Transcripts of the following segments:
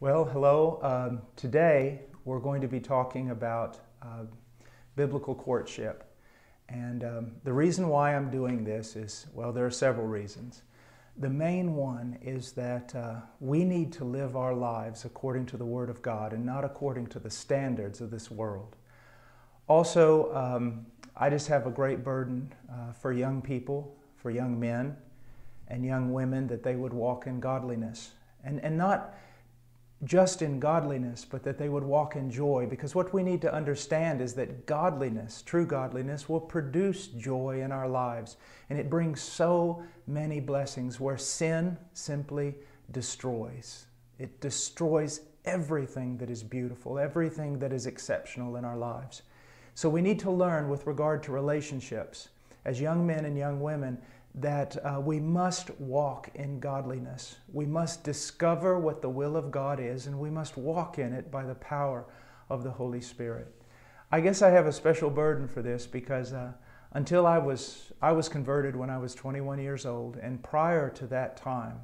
Well, hello. Um, today we're going to be talking about uh, biblical courtship. And um, the reason why I'm doing this is well, there are several reasons. The main one is that uh, we need to live our lives according to the Word of God and not according to the standards of this world. Also, um, I just have a great burden uh, for young people, for young men and young women, that they would walk in godliness. And, and not just in godliness, but that they would walk in joy. Because what we need to understand is that godliness, true godliness, will produce joy in our lives. And it brings so many blessings where sin simply destroys. It destroys everything that is beautiful, everything that is exceptional in our lives. So we need to learn with regard to relationships as young men and young women that uh, we must walk in godliness. We must discover what the will of God is, and we must walk in it by the power of the Holy Spirit. I guess I have a special burden for this because uh, until I was, I was converted when I was 21 years old, and prior to that time,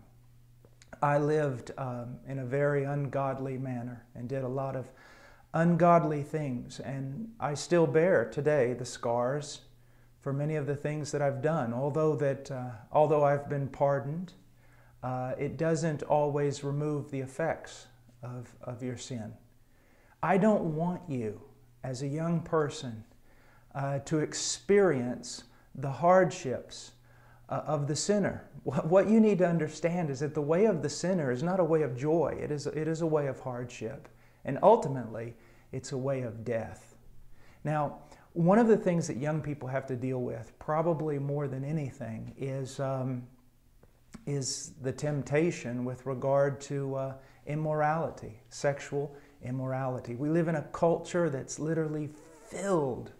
I lived um, in a very ungodly manner and did a lot of ungodly things. And I still bear today the scars for many of the things that I've done. Although that, uh, although I've been pardoned, uh, it doesn't always remove the effects of, of your sin. I don't want you, as a young person, uh, to experience the hardships uh, of the sinner. What you need to understand is that the way of the sinner is not a way of joy, it is, it is a way of hardship. And ultimately, it's a way of death. Now, one of the things that young people have to deal with, probably more than anything, is, um, is the temptation with regard to uh, immorality, sexual immorality. We live in a culture that's literally filled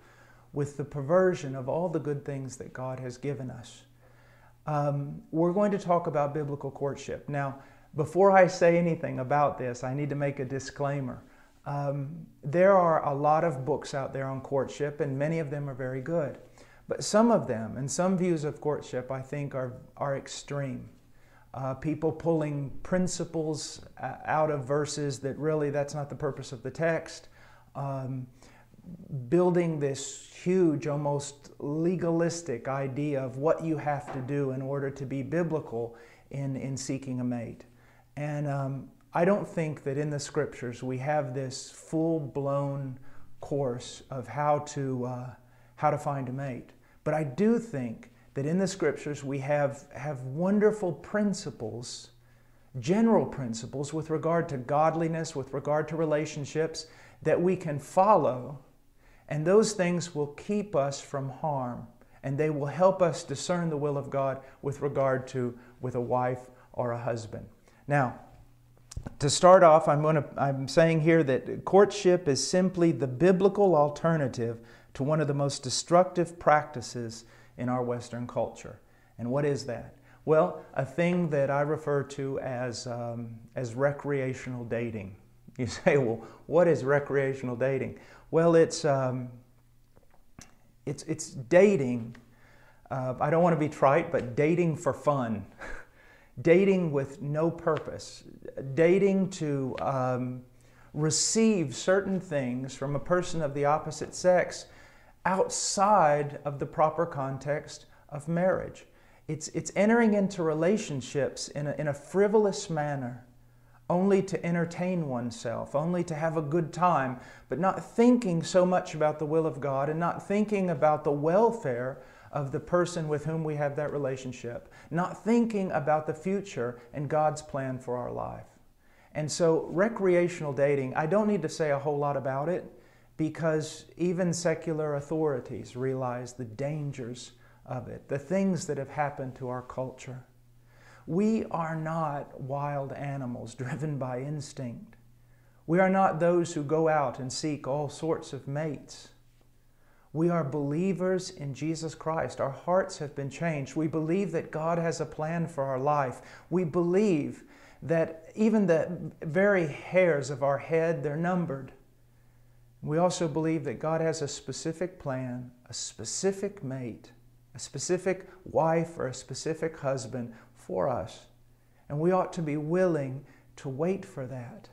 with the perversion of all the good things that God has given us. Um, we're going to talk about biblical courtship. Now, before I say anything about this, I need to make a disclaimer. Um, there are a lot of books out there on courtship, and many of them are very good. But some of them, and some views of courtship, I think are, are extreme. Uh, people pulling principles uh, out of verses that really that's not the purpose of the text. Um, building this huge, almost legalistic idea of what you have to do in order to be biblical in, in seeking a mate. And um, I don't think that in the scriptures we have this full blown course of how to, uh, how to find a mate. But I do think that in the scriptures we have, have wonderful principles, general principles with regard to godliness, with regard to relationships that we can follow. And those things will keep us from harm and they will help us discern the will of God with regard to with a wife or a husband. Now, to start off, I'm, going to, I'm saying here that courtship is simply the biblical alternative to one of the most destructive practices in our Western culture. And what is that? Well, a thing that I refer to as, um, as recreational dating. You say, well, what is recreational dating? Well, it's, um, it's, it's dating. Uh, I don't want to be trite, but dating for fun. dating with no purpose, dating to um, receive certain things from a person of the opposite sex outside of the proper context of marriage. It's, it's entering into relationships in a, in a frivolous manner, only to entertain oneself, only to have a good time, but not thinking so much about the will of God and not thinking about the welfare of the person with whom we have that relationship, not thinking about the future and God's plan for our life. And so, recreational dating, I don't need to say a whole lot about it because even secular authorities realize the dangers of it, the things that have happened to our culture. We are not wild animals driven by instinct. We are not those who go out and seek all sorts of mates. We are believers in Jesus Christ. Our hearts have been changed. We believe that God has a plan for our life. We believe that even the very hairs of our head, they're numbered. We also believe that God has a specific plan, a specific mate, a specific wife or a specific husband for us. And we ought to be willing to wait for that.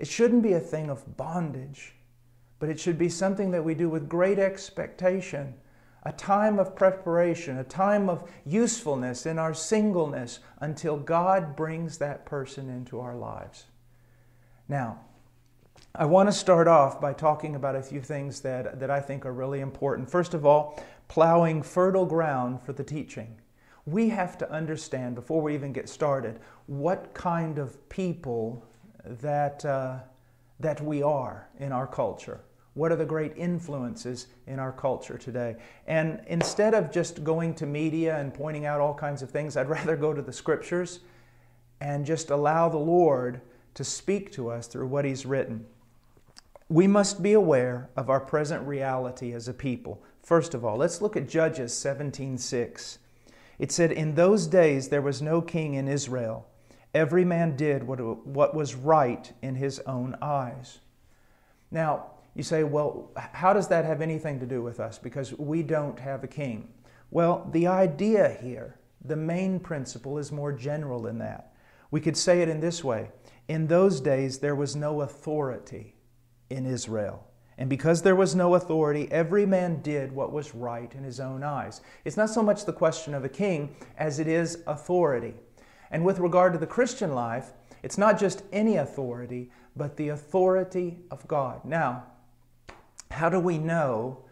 It shouldn't be a thing of bondage, but it should be something that we do with great expectation, a time of preparation, a time of usefulness in our singleness until God brings that person into our lives. Now, I want to start off by talking about a few things that, that I think are really important. First of all, plowing fertile ground for the teaching. We have to understand, before we even get started, what kind of people that, uh, that we are in our culture. What are the great influences in our culture today? And instead of just going to media and pointing out all kinds of things, I'd rather go to the scriptures and just allow the Lord to speak to us through what He's written. We must be aware of our present reality as a people. First of all, let's look at Judges 17:6. It said, "In those days there was no king in Israel. Every man did what, what was right in his own eyes." Now, you say, well, how does that have anything to do with us? Because we don't have a king. Well, the idea here, the main principle, is more general than that. We could say it in this way In those days, there was no authority in Israel. And because there was no authority, every man did what was right in his own eyes. It's not so much the question of a king as it is authority. And with regard to the Christian life, it's not just any authority, but the authority of God. Now, how do we know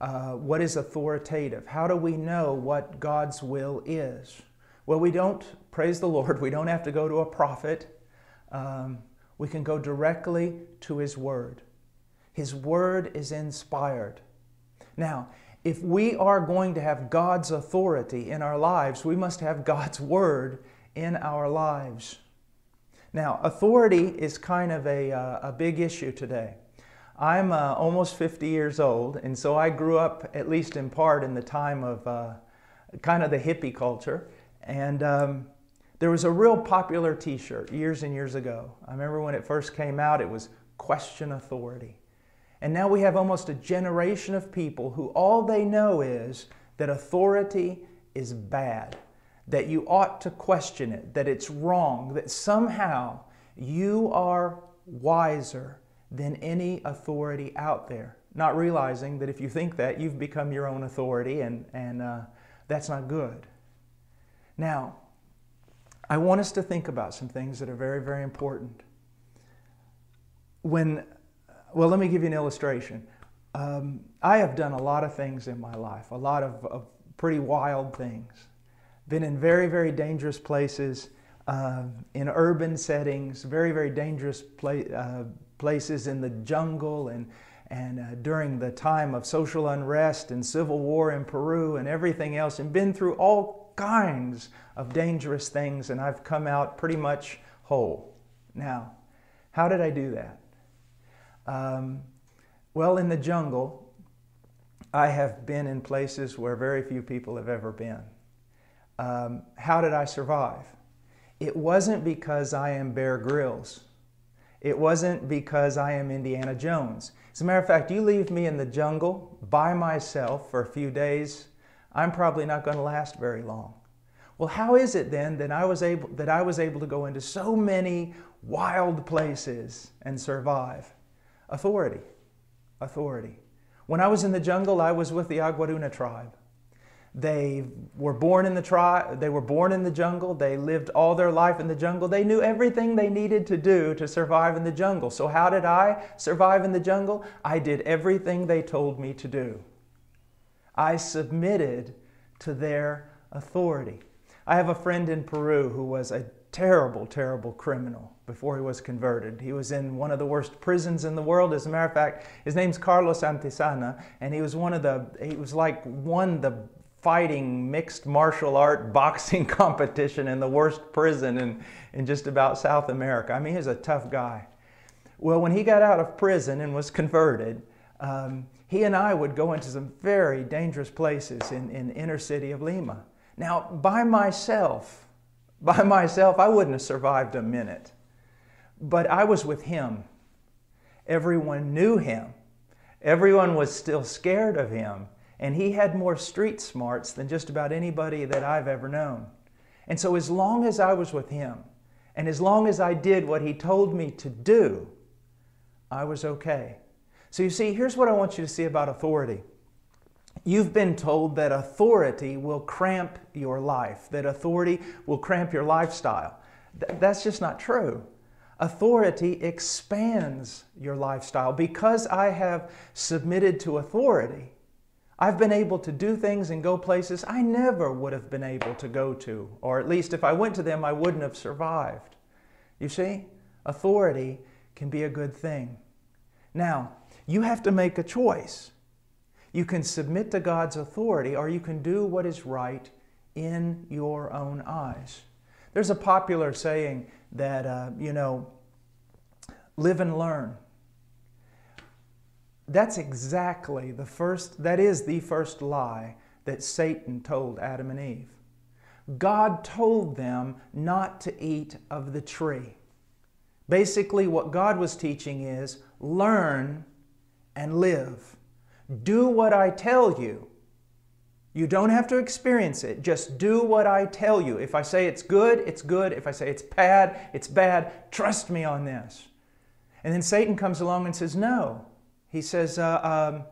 uh, what is authoritative? How do we know what God's will is? Well, we don't, praise the Lord, we don't have to go to a prophet. Um, we can go directly to His Word. His Word is inspired. Now, if we are going to have God's authority in our lives, we must have God's Word in our lives. Now, authority is kind of a, uh, a big issue today. I'm uh, almost 50 years old, and so I grew up, at least in part, in the time of uh, kind of the hippie culture. And um, there was a real popular t shirt years and years ago. I remember when it first came out, it was Question Authority. And now we have almost a generation of people who all they know is that authority is bad, that you ought to question it, that it's wrong, that somehow you are wiser than any authority out there. Not realizing that if you think that, you've become your own authority, and, and uh, that's not good. Now, I want us to think about some things that are very, very important. When, well, let me give you an illustration. Um, I have done a lot of things in my life, a lot of, of pretty wild things. Been in very, very dangerous places, uh, in urban settings, very, very dangerous place, uh, places in the jungle and, and uh, during the time of social unrest and civil war in Peru and everything else, and been through all kinds of dangerous things, and I've come out pretty much whole. Now, how did I do that? Um, well, in the jungle, I have been in places where very few people have ever been. Um, how did I survive? It wasn't because I am Bear Grylls. It wasn't because I am Indiana Jones. As a matter of fact, you leave me in the jungle by myself for a few days, I'm probably not going to last very long. Well, how is it then that I was able that I was able to go into so many wild places and survive? Authority. Authority. When I was in the jungle, I was with the Aguaruna tribe. They were born in the tri- they were born in the jungle. They lived all their life in the jungle. They knew everything they needed to do to survive in the jungle. So how did I survive in the jungle? I did everything they told me to do. I submitted to their authority. I have a friend in Peru who was a terrible, terrible criminal before he was converted. He was in one of the worst prisons in the world. As a matter of fact, his name's Carlos Antisana, and he was one of the, he was like won the fighting mixed martial art boxing competition in the worst prison in, in just about South America. I mean, he's a tough guy. Well, when he got out of prison and was converted, um, he and I would go into some very dangerous places in, in inner city of Lima. Now, by myself, by myself, I wouldn't have survived a minute. But I was with him. Everyone knew him. Everyone was still scared of him. And he had more street smarts than just about anybody that I've ever known. And so, as long as I was with him, and as long as I did what he told me to do, I was okay. So you see, here's what I want you to see about authority. You've been told that authority will cramp your life, that authority will cramp your lifestyle. Th- that's just not true. Authority expands your lifestyle. Because I have submitted to authority, I've been able to do things and go places I never would have been able to go to, or at least if I went to them, I wouldn't have survived. You see, authority can be a good thing. Now, you have to make a choice. You can submit to God's authority, or you can do what is right in your own eyes. There's a popular saying that, uh, you know, live and learn. That's exactly the first, that is the first lie that Satan told Adam and Eve. God told them not to eat of the tree. Basically, what God was teaching is learn and live. Do what I tell you. You don't have to experience it. Just do what I tell you. If I say it's good, it's good. If I say it's bad, it's bad. Trust me on this. And then Satan comes along and says, No. He says, uh, um,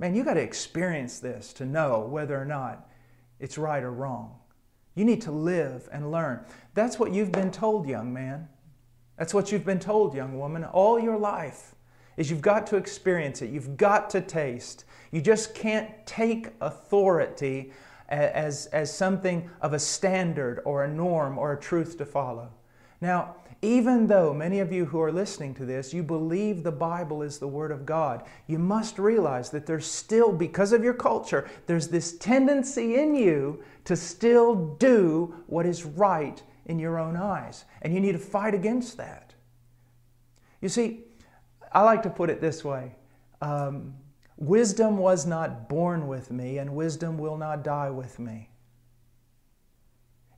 Man, you got to experience this to know whether or not it's right or wrong. You need to live and learn. That's what you've been told, young man. That's what you've been told, young woman, all your life. Is you've got to experience it. You've got to taste. You just can't take authority as, as something of a standard or a norm or a truth to follow. Now, even though many of you who are listening to this, you believe the Bible is the Word of God, you must realize that there's still, because of your culture, there's this tendency in you to still do what is right in your own eyes. And you need to fight against that. You see, I like to put it this way um, Wisdom was not born with me, and wisdom will not die with me.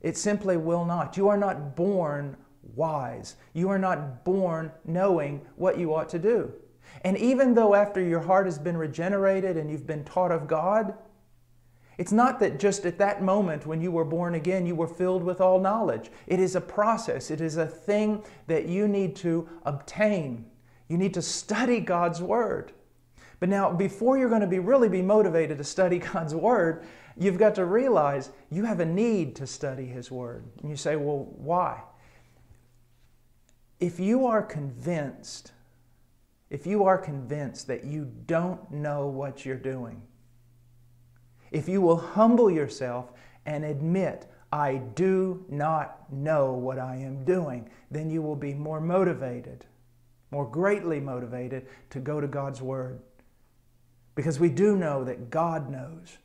It simply will not. You are not born wise. You are not born knowing what you ought to do. And even though after your heart has been regenerated and you've been taught of God, it's not that just at that moment when you were born again, you were filled with all knowledge. It is a process, it is a thing that you need to obtain. You need to study God's Word. But now, before you're going to be really be motivated to study God's Word, you've got to realize you have a need to study His Word. And you say, well, why? If you are convinced, if you are convinced that you don't know what you're doing, if you will humble yourself and admit, I do not know what I am doing, then you will be more motivated, more greatly motivated to go to God's Word. Because we do know that God knows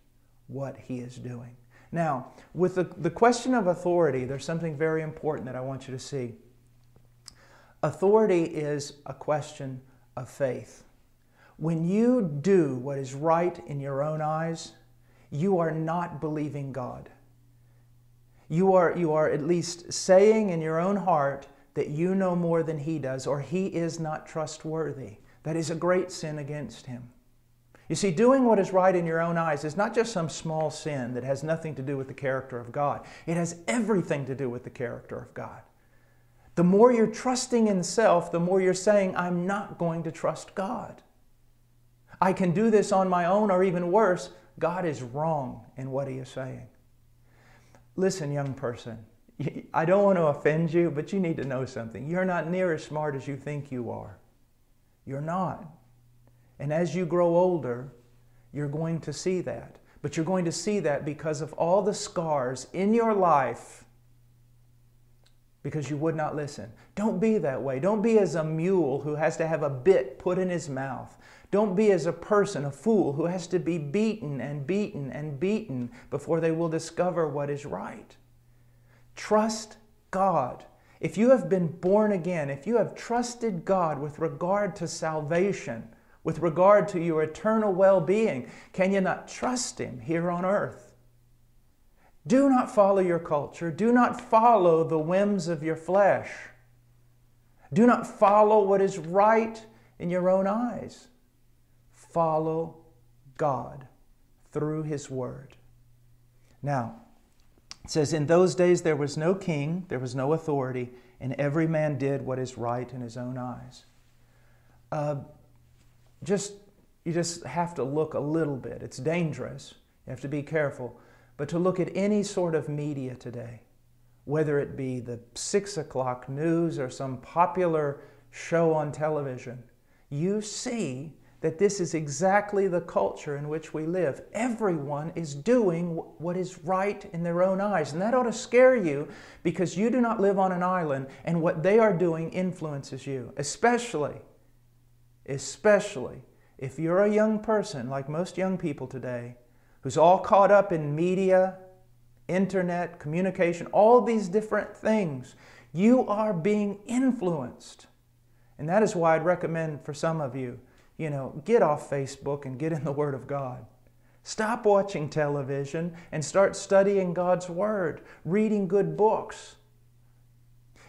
what He is doing. Now, with the, the question of authority, there's something very important that I want you to see. Authority is a question of faith. When you do what is right in your own eyes, you are not believing God. You are, you are at least saying in your own heart that you know more than He does, or He is not trustworthy. That is a great sin against Him. You see, doing what is right in your own eyes is not just some small sin that has nothing to do with the character of God, it has everything to do with the character of God. The more you're trusting in self, the more you're saying, I'm not going to trust God. I can do this on my own, or even worse, God is wrong in what He is saying. Listen, young person, I don't want to offend you, but you need to know something. You're not near as smart as you think you are. You're not. And as you grow older, you're going to see that. But you're going to see that because of all the scars in your life because you would not listen. Don't be that way. Don't be as a mule who has to have a bit put in his mouth. Don't be as a person, a fool, who has to be beaten and beaten and beaten before they will discover what is right. Trust God. If you have been born again, if you have trusted God with regard to salvation, with regard to your eternal well being, can you not trust Him here on earth? Do not follow your culture. Do not follow the whims of your flesh. Do not follow what is right in your own eyes. Follow God through His Word. Now, it says, In those days there was no king, there was no authority, and every man did what is right in his own eyes. uh, just you just have to look a little bit. It's dangerous. You have to be careful. But to look at any sort of media today, whether it be the six o'clock news or some popular show on television, you see that this is exactly the culture in which we live. Everyone is doing what is right in their own eyes. And that ought to scare you because you do not live on an island and what they are doing influences you, especially, especially if you're a young person, like most young people today, who's all caught up in media, internet, communication, all these different things, you are being influenced. And that is why I'd recommend for some of you, you know, get off Facebook and get in the Word of God. Stop watching television and start studying God's Word, reading good books.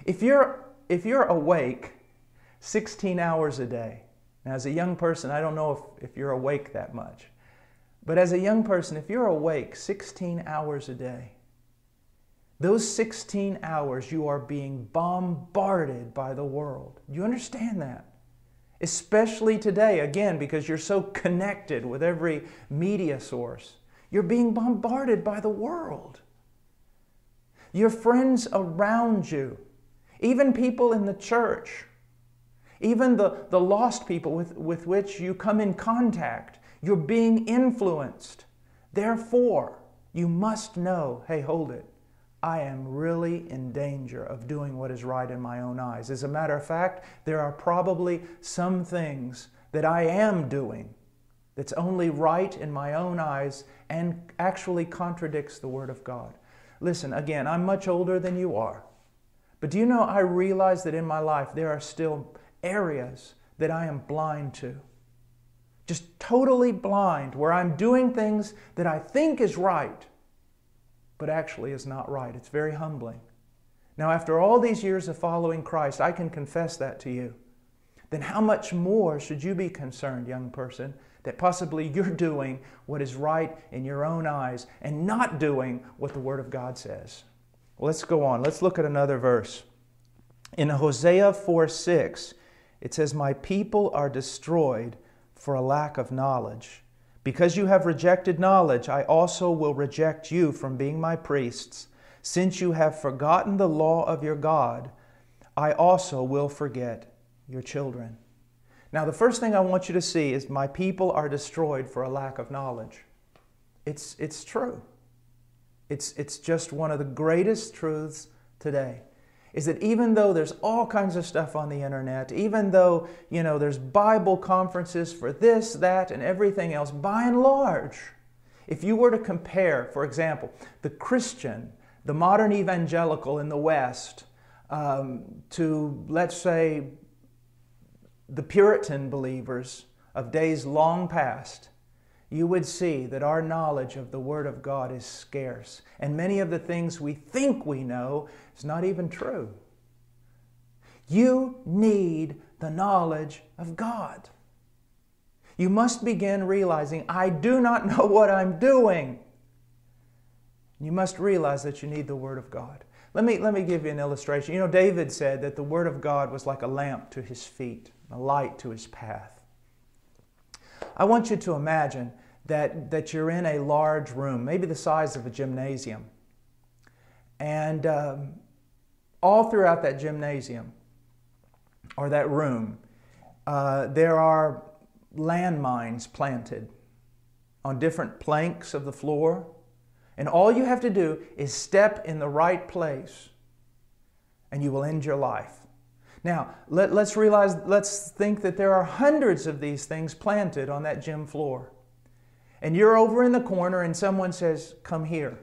If you're, if you're awake 16 hours a day, now as a young person, I don't know if, if you're awake that much, but as a young person, if you're awake 16 hours a day, those 16 hours you are being bombarded by the world. Do you understand that? Especially today, again, because you're so connected with every media source. You're being bombarded by the world. Your friends around you, even people in the church, even the, the lost people with, with which you come in contact, you're being influenced. Therefore, you must know hey, hold it. I am really in danger of doing what is right in my own eyes. As a matter of fact, there are probably some things that I am doing that's only right in my own eyes and actually contradicts the Word of God. Listen, again, I'm much older than you are. But do you know, I realize that in my life there are still areas that I am blind to. Just totally blind, where I'm doing things that I think is right but actually is not right. It's very humbling. Now, after all these years of following Christ, I can confess that to you. Then how much more should you be concerned, young person, that possibly you're doing what is right in your own eyes and not doing what the Word of God says? Well, let's go on. Let's look at another verse. In Hosea 4 6, it says, My people are destroyed for a lack of knowledge. Because you have rejected knowledge, I also will reject you from being my priests. Since you have forgotten the law of your God, I also will forget your children. Now, the first thing I want you to see is my people are destroyed for a lack of knowledge. It's, it's true. It's, it's just one of the greatest truths today is that even though there's all kinds of stuff on the internet, even though, you know, there's Bible conferences for this, that, and everything else, by and large, if you were to compare, for example, the Christian, the modern evangelical in the West, um, to, let's say, the Puritan believers of days long past, you would see that our knowledge of the Word of God is scarce. And many of the things we think we know is not even true. You need the knowledge of God. You must begin realizing, I do not know what I'm doing. You must realize that you need the Word of God. Let me, let me give you an illustration. You know, David said that the Word of God was like a lamp to his feet, a light to his path. I want you to imagine that, that you're in a large room, maybe the size of a gymnasium. And um, all throughout that gymnasium or that room, uh, there are landmines planted on different planks of the floor. And all you have to do is step in the right place and you will end your life. Now, let, us realize, let's think that there are hundreds of these things planted on that gym floor and you're over in the corner and someone says, Come here.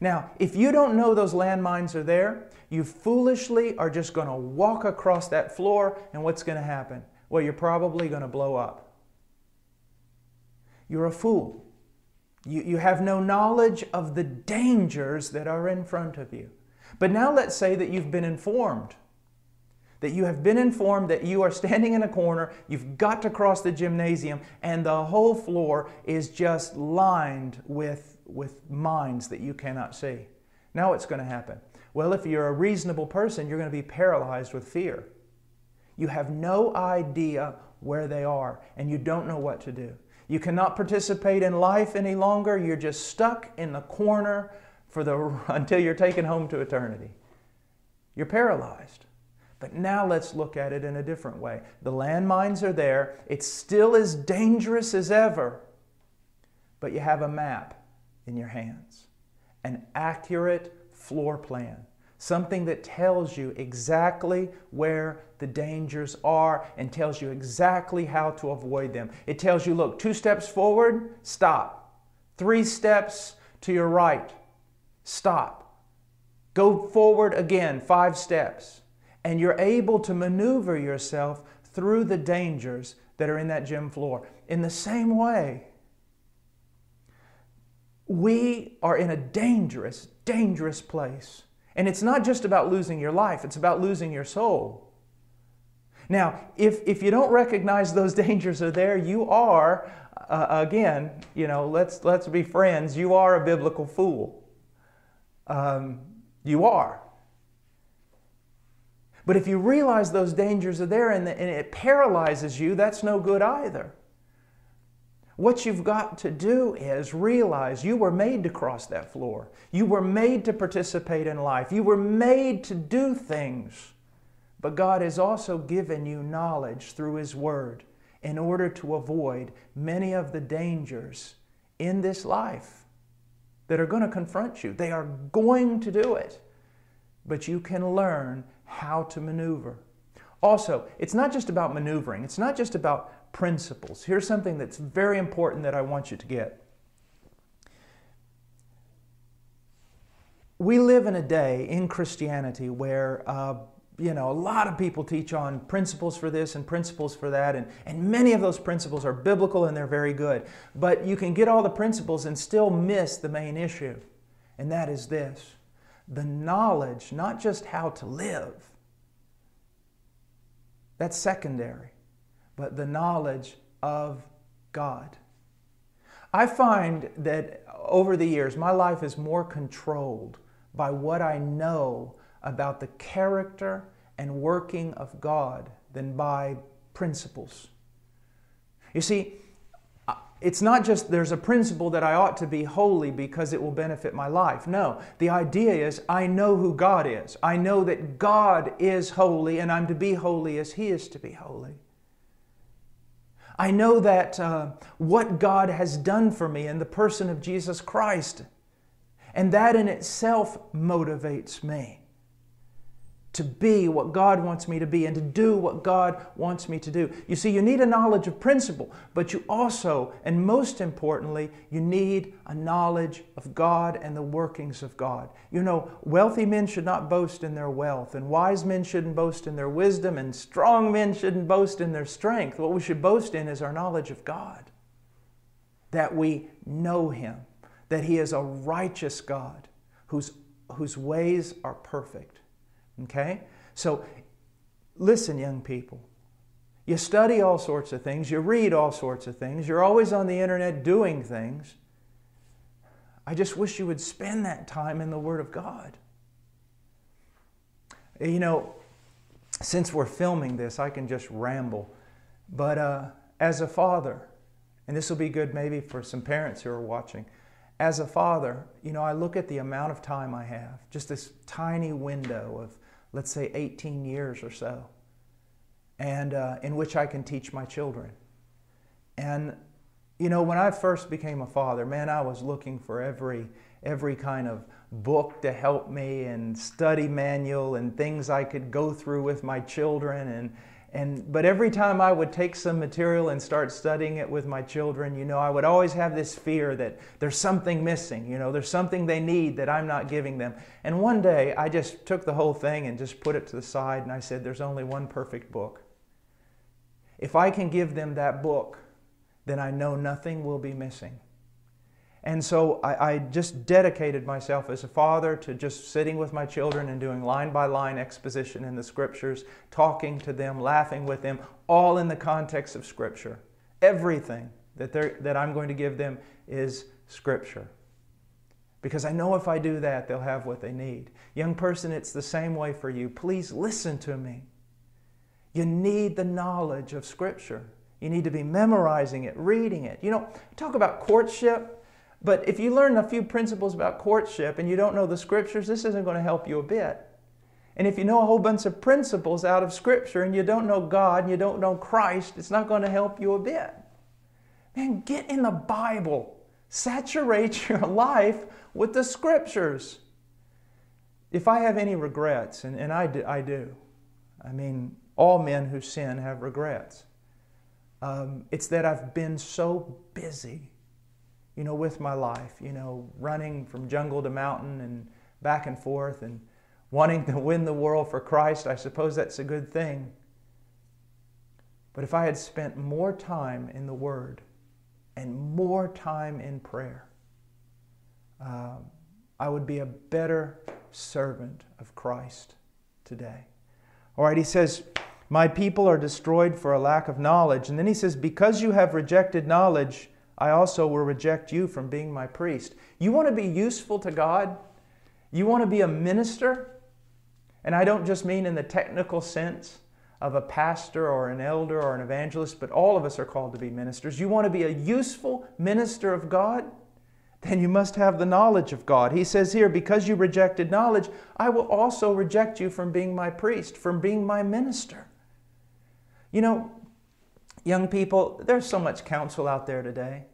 Now, if you don't know those landmines are there, you foolishly are just going to walk across that floor, and what's going to happen? Well, you're probably going to blow up. You're a fool. You, you have no knowledge of the dangers that are in front of you. But now let's say that you've been informed that you have been informed that you are standing in a corner, you've got to cross the gymnasium, and the whole floor is just lined with, with mines that you cannot see. Now what's going to happen? Well, if you're a reasonable person, you're going to be paralyzed with fear. You have no idea where they are, and you don't know what to do. You cannot participate in life any longer. You're just stuck in the corner for the, until you're taken home to eternity. You're paralyzed. But now let's look at it in a different way. The landmines are there. It's still as dangerous as ever. But you have a map in your hands, an accurate floor plan, something that tells you exactly where the dangers are and tells you exactly how to avoid them. It tells you look, two steps forward, stop. Three steps to your right, stop. Go forward again, five steps. And you're able to maneuver yourself through the dangers that are in that gym floor. In the same way, we are in a dangerous, dangerous place. And it's not just about losing your life, it's about losing your soul. Now, if, if you don't recognize those dangers are there, you are, uh, again, you know, let's, let's be friends, you are a biblical fool. Um, you are. But if you realize those dangers are there and, the, and it paralyzes you, that's no good either. What you've got to do is realize you were made to cross that floor. You were made to participate in life. You were made to do things. But God has also given you knowledge through His Word in order to avoid many of the dangers in this life that are going to confront you. They are going to do it. But you can learn how to maneuver. Also, it's not just about maneuvering, it's not just about principles. Here's something that's very important that I want you to get. We live in a day in Christianity where uh, you know, a lot of people teach on principles for this and principles for that, and, and many of those principles are biblical and they're very good. But you can get all the principles and still miss the main issue, and that is this the knowledge, not just how to live, that's secondary but the knowledge of God. I find that over the years, my life is more controlled by what I know about the character and working of God than by principles. You see, it's not just there's a principle that I ought to be holy because it will benefit my life. No, the idea is I know who God is. I know that God is holy and I'm to be holy as He is to be holy. I know that uh, what God has done for me in the person of Jesus Christ, and that in itself motivates me to be what God wants me to be and to do what God wants me to do. You see, you need a knowledge of principle, but you also, and most importantly, you need a knowledge of God and the workings of God. You know, wealthy men should not boast in their wealth, and wise men shouldn't boast in their wisdom, and strong men shouldn't boast in their strength. What we should boast in is our knowledge of God, that we know Him, that He is a righteous God whose, whose ways are perfect Okay? So listen, young people. You study all sorts of things, you read all sorts of things, you're always on the internet doing things. I just wish you would spend that time in the Word of God. You know, since we're filming this, I can just ramble. But uh, as a father, and this will be good maybe for some parents who are watching, as a father, you know, I look at the amount of time I have, just this tiny window of let's say 18 years or so, and uh, in which I can teach my children. And you know, when I first became a father, man, I was looking for every every kind of book to help me and study manual and things I could go through with my children and and but every time I would take some material and start studying it with my children, you know, I would always have this fear that there's something missing, you know, there's something they need that I'm not giving them. And one day I just took the whole thing and just put it to the side and I said there's only one perfect book. If I can give them that book, then I know nothing will be missing. And so I, I, just dedicated myself as a father to just sitting with my children and doing line by line exposition in the scriptures, talking to them, laughing with them, all in the context of scripture. Everything that, that I'm going to give them is scripture. Because I know if I do that, they'll have what they need. Young person, it's the same way for you. Please listen to me. You need the knowledge of Scripture. You need to be memorizing it, reading it. You know, talk about courtship, but if you learn a few principles about courtship and you don't know the Scriptures, this isn't going to help you a bit. And if you know a whole bunch of principles out of Scripture and you don't know God and you don't know Christ, it's not going to help you a bit. Man, get in the Bible. Saturate your life with the Scriptures. If I have any regrets, and, and I, do, I do, I mean, all men who sin have regrets. Um, it's that I've been so busy, you know, with my life, you know, running from jungle to mountain and back and forth and wanting to win the world for Christ, I suppose that's a good thing. But if I had spent more time in the Word and more time in prayer, uh, I would be a better servant of Christ today. All right, he says, My people are destroyed for a lack of knowledge. And then he says, Because you have rejected knowledge, I also will reject you from being my priest. You want to be useful to God? You want to be a minister? And I don't just mean in the technical sense of a pastor or an elder or an evangelist, but all of us are called to be ministers. You want to be a useful minister of God? Then you must have the knowledge of God. He says here, because you rejected knowledge, I will also reject you from being my priest, from being my minister. You know, young people, there's so much counsel out there today.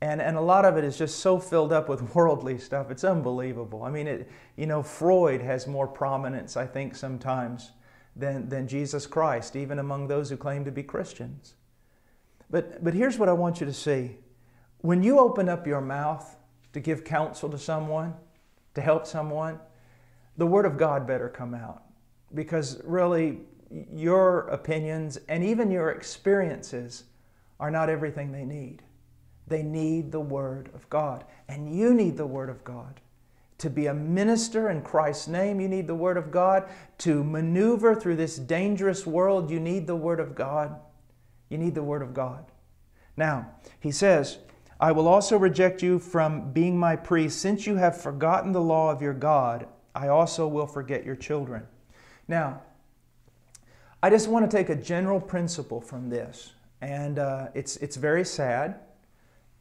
And, and a lot of it is just so filled up with worldly stuff. It's unbelievable. I mean, it, you know, Freud has more prominence, I think, sometimes than, than Jesus Christ, even among those who claim to be Christians. But, but here's what I want you to see. When you open up your mouth to give counsel to someone, to help someone, the Word of God better come out. Because really, your opinions and even your experiences are not everything they need. They need the Word of God. And you need the Word of God. To be a minister in Christ's name, you need the Word of God. To maneuver through this dangerous world, you need the Word of God. You need the Word of God. Now, he says, I will also reject you from being my priest. Since you have forgotten the law of your God, I also will forget your children. Now, I just want to take a general principle from this, and uh, it's, it's very sad.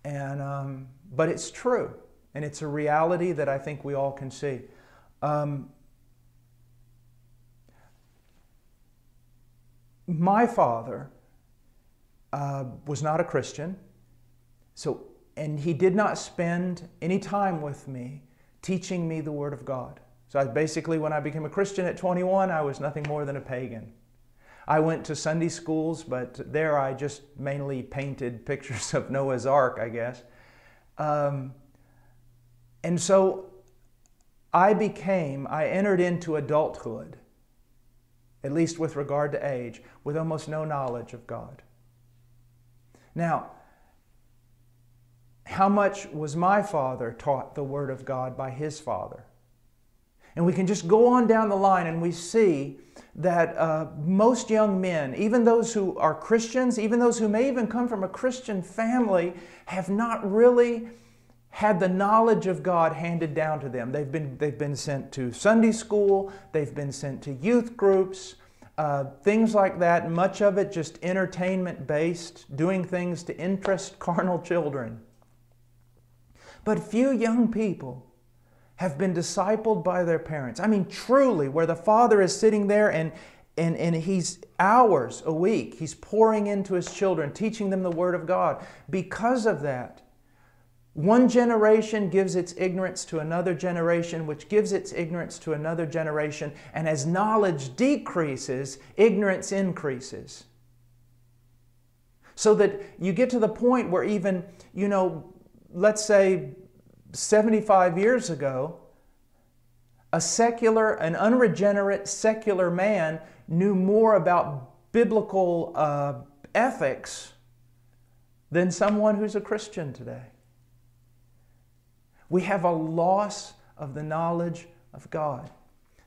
And, um, but it's true, and it's a reality that I think we all can see. Um, my father uh, was not a Christian, so and he did not spend any time with me teaching me the Word of God. So I, basically, when I became a Christian at 21, I was nothing more than a pagan. I went to Sunday schools, but there I just mainly painted pictures of Noah's Ark, I guess. Um, and so I became, I entered into adulthood, at least with regard to age, with almost no knowledge of God. Now, how much was my father taught the Word of God by his father? And we can just go on down the line and we see that uh, most young men, even those who are Christians, even those who may even come from a Christian family, have not really had the knowledge of God handed down to them. They've been, they've been sent to Sunday school, they've been sent to youth groups, uh, things like that, much of it just entertainment based, doing things to interest carnal children. But few young people have been discipled by their parents. I mean, truly, where the father is sitting there and and, and he's hours a week, he's pouring into his children, teaching them the Word of God. Because of that, one generation gives its ignorance to another generation, which gives its ignorance to another generation. And as knowledge decreases, ignorance increases. So that you get to the point where even, you know, let's say 75 years ago, a secular, an unregenerate secular man knew more about biblical uh, ethics than someone who's a Christian today. We have a loss of the knowledge of God.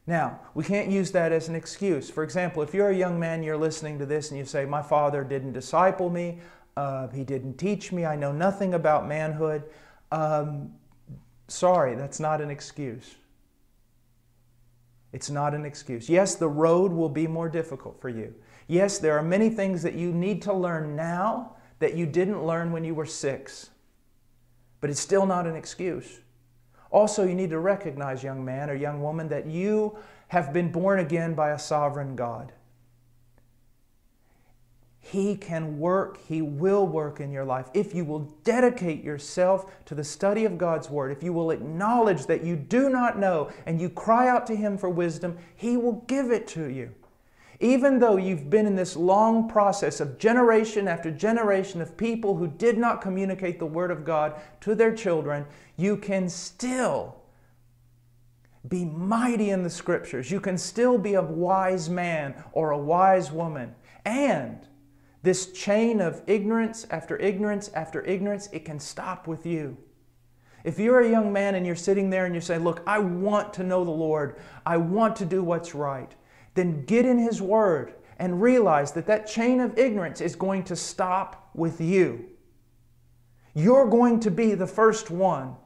Now, we can't use that as an excuse. For example, if you're a young man, you're listening to this and you say, My father didn't disciple me, uh, he didn't teach me, I know nothing about manhood. Um, Sorry, that's not an excuse. It's not an excuse. Yes, the road will be more difficult for you. Yes, there are many things that you need to learn now that you didn't learn when you were six, but it's still not an excuse. Also, you need to recognize, young man or young woman, that you have been born again by a sovereign God. He can work, He will work in your life. If you will dedicate yourself to the study of God's Word, if you will acknowledge that you do not know and you cry out to Him for wisdom, He will give it to you. Even though you've been in this long process of generation after generation of people who did not communicate the Word of God to their children, you can still be mighty in the Scriptures. You can still be a wise man or a wise woman. And this chain of ignorance after ignorance after ignorance, it can stop with you. If you're a young man and you're sitting there and you say, Look, I want to know the Lord, I want to do what's right, then get in His Word and realize that that chain of ignorance is going to stop with you. You're going to be the first one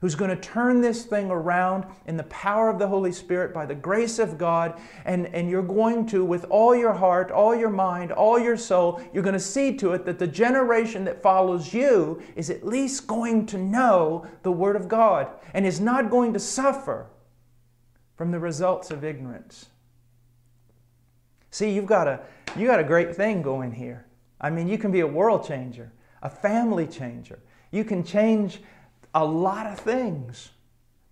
who's going to turn this thing around in the power of the Holy Spirit by the grace of God. And, and you're going to, with all your heart, all your mind, all your soul, you're going to see to it that the generation that follows you is at least going to know the Word of God and is not going to suffer from the results of ignorance. See, you've got a, you got a great thing going here. I mean, you can be a world changer, a family changer. You can change a lot of things,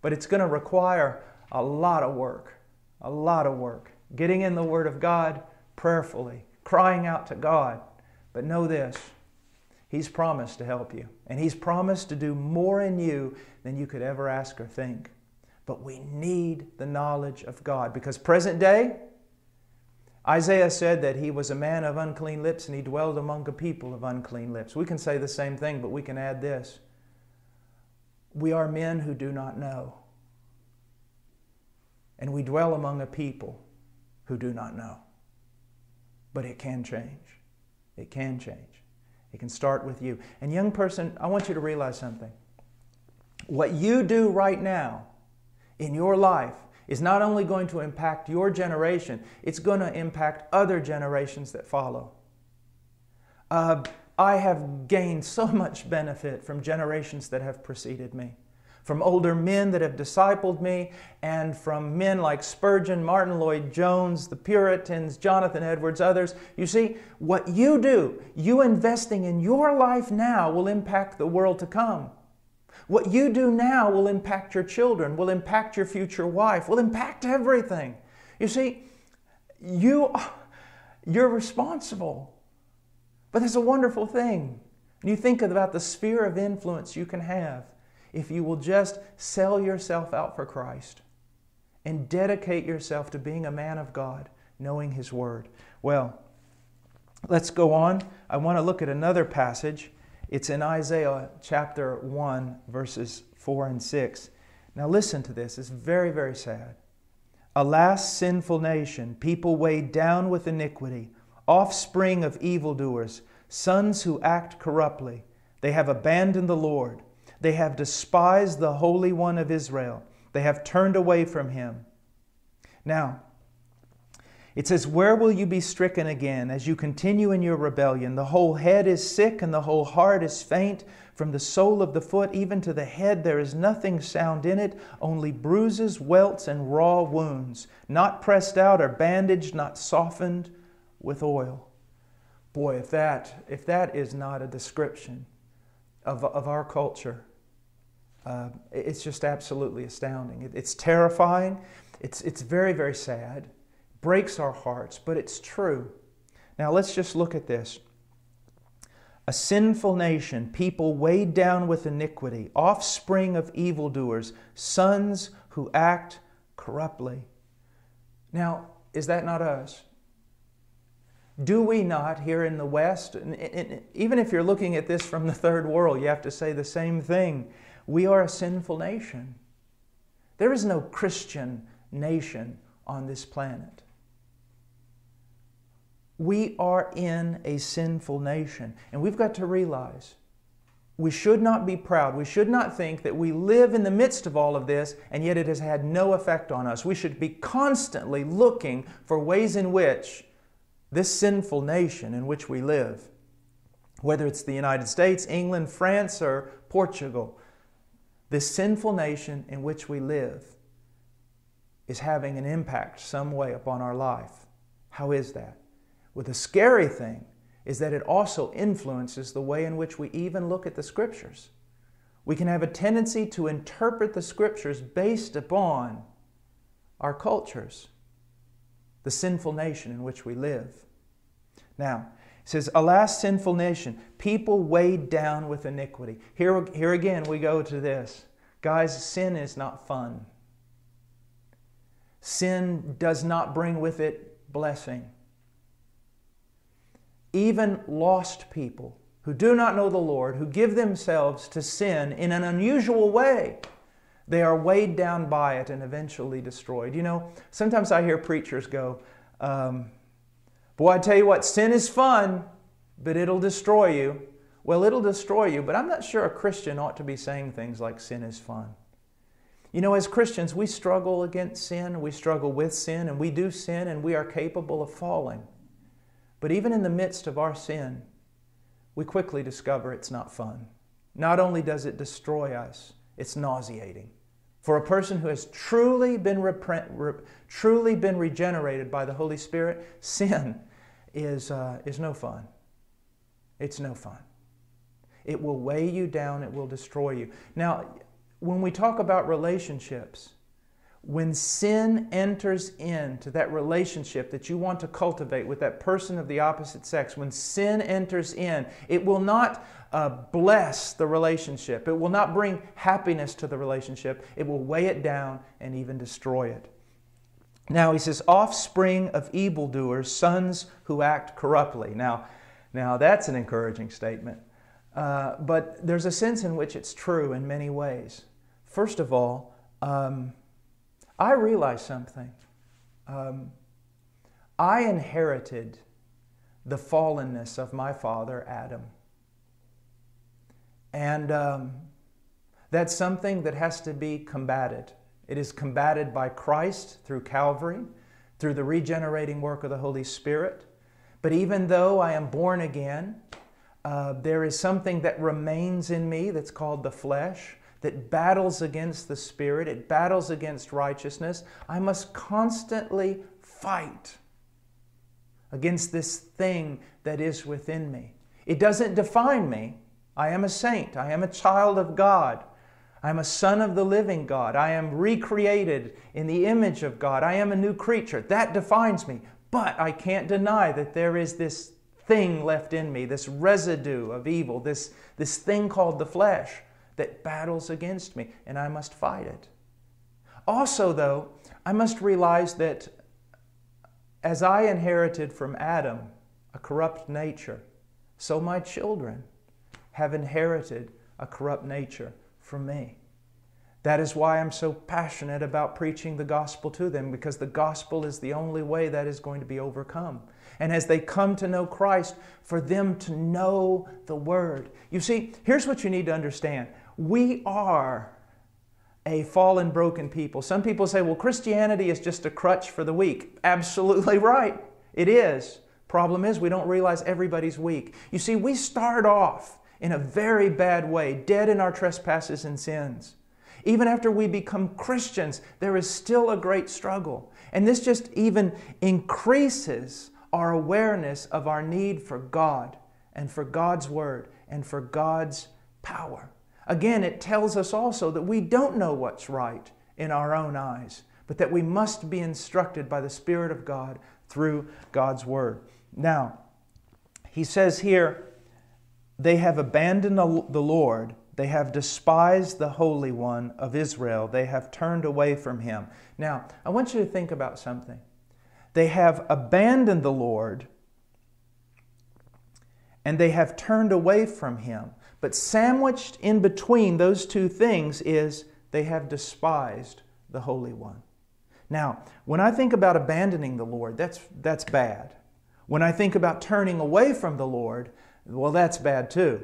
but it's going to require a lot of work, a lot of work. Getting in the Word of God prayerfully, crying out to God. But know this He's promised to help you, and He's promised to do more in you than you could ever ask or think. But we need the knowledge of God because present day, Isaiah said that he was a man of unclean lips and he dwelled among a people of unclean lips. We can say the same thing, but we can add this we are men who do not know. And we dwell among a people who do not know. But it can change. It can change. It can start with you. And, young person, I want you to realize something. What you do right now in your life is not only going to impact your generation, it's going to impact other generations that follow. Uh, I have gained so much benefit from generations that have preceded me, from older men that have discipled me, and from men like Spurgeon, Martyn Lloyd-Jones, the Puritans, Jonathan Edwards, others. You see, what you do, you investing in your life now will impact the world to come. What you do now will impact your children, will impact your future wife, will impact everything. You see, you, you're responsible. But that's a wonderful thing. You think about the sphere of influence you can have if you will just sell yourself out for Christ and dedicate yourself to being a man of God, knowing His Word. Well, let's go on. I want to look at another passage. It's in Isaiah chapter 1, verses 4 and 6. Now, listen to this. It's very, very sad. Alas, sinful nation, people weighed down with iniquity offspring of evildoers, sons who act corruptly. They have abandoned the Lord. They have despised the Holy One of Israel. They have turned away from him. Now, it says, Where will you be stricken again as you continue in your rebellion? The whole head is sick and the whole heart is faint. From the sole of the foot even to the head, there is nothing sound in it, only bruises, welts, and raw wounds, not pressed out or bandaged, not softened with oil. Boy, if that, if that is not a description of, of our culture, uh, it's just absolutely astounding. It, it's terrifying. It's, it's very, very sad. breaks our hearts, but it's true. Now let's just look at this. A sinful nation, people weighed down with iniquity, offspring of evildoers, sons who act corruptly. Now, is that not us? Do we not here in the West, even if you're looking at this from the third world, you have to say the same thing. We are a sinful nation. There is no Christian nation on this planet. We are in a sinful nation, and we've got to realize we should not be proud. We should not think that we live in the midst of all of this and yet it has had no effect on us. We should be constantly looking for ways in which this sinful nation in which we live, whether it's the United States, England, France, or Portugal, this sinful nation in which we live is having an impact some way upon our life. How is that? Well, the scary thing is that it also influences the way in which we even look at the Scriptures. We can have a tendency to interpret the Scriptures based upon our cultures, the sinful nation in which we live. Now, it says, Alas, sinful nation, people weighed down with iniquity. Here, here again, we go to this. Guys, sin is not fun. Sin does not bring with it blessing even lost people who do not know the Lord, who give themselves to sin in an unusual way, they are weighed down by it and eventually destroyed. You know, sometimes I hear preachers go, um, Boy, I tell you what, sin is fun, but it'll destroy you. Well, it'll destroy you, but I'm not sure a Christian ought to be saying things like sin is fun. You know, as Christians, we struggle against sin, we struggle with sin, and we do sin, and we are capable of falling. But even in the midst of our sin, we quickly discover it's not fun. Not only does it destroy us, it's nauseating. For a person who has truly been, repre- re- truly been regenerated by the Holy Spirit, sin is, uh, is no fun. It's no fun. It will weigh you down, it will destroy you. Now, when we talk about relationships, when sin enters into that relationship that you want to cultivate with that person of the opposite sex, when sin enters in, it will not uh, bless the relationship. It will not bring happiness to the relationship. It will weigh it down and even destroy it. Now he says, offspring of evildoers, sons who act corruptly. Now, now that's an encouraging statement. Uh, but there's a sense in which it's true in many ways. First of all, um, I realized something. Um, I inherited the fallenness of my father, Adam. And um, that's something that has to be combated. It is combated by Christ through Calvary, through the regenerating work of the Holy Spirit. But even though I am born again, uh, there is something that remains in me that's called the flesh that battles against the Spirit, it battles against righteousness. I must constantly fight against this thing that is within me. It doesn't define me. I am a saint, I am a child of God. I am a son of the living God. I am recreated in the image of God. I am a new creature. That defines me. But I can't deny that there is this thing left in me, this residue of evil, this, this thing called the flesh that battles against me, and I must fight it. Also, though, I must realize that as I inherited from Adam a corrupt nature, so my children have inherited a corrupt nature from me. That is why I'm so passionate about preaching the gospel to them, because the gospel is the only way that is going to be overcome. And as they come to know Christ, for them to know the Word. You see, here's what you need to understand we are a fallen, broken people. Some people say, well, Christianity is just a crutch for the weak. Absolutely right. It is. Problem is, we don't realize everybody's weak. You see, we start off in a very bad way, dead in our trespasses and sins. Even after we become Christians, there is still a great struggle. And this just even increases our awareness of our need for God and for God's Word and for God's power. Again, it tells us also that we don't know what's right in our own eyes, but that we must be instructed by the Spirit of God through God's Word. Now, he says here, they have abandoned the Lord, they have despised the Holy One of Israel, they have turned away from him. Now, I want you to think about something. They have abandoned the Lord and they have turned away from him. But sandwiched in between those two things is they have despised the Holy One. Now, when I think about abandoning the Lord, that's, that's bad. When I think about turning away from the Lord, well, that's bad too.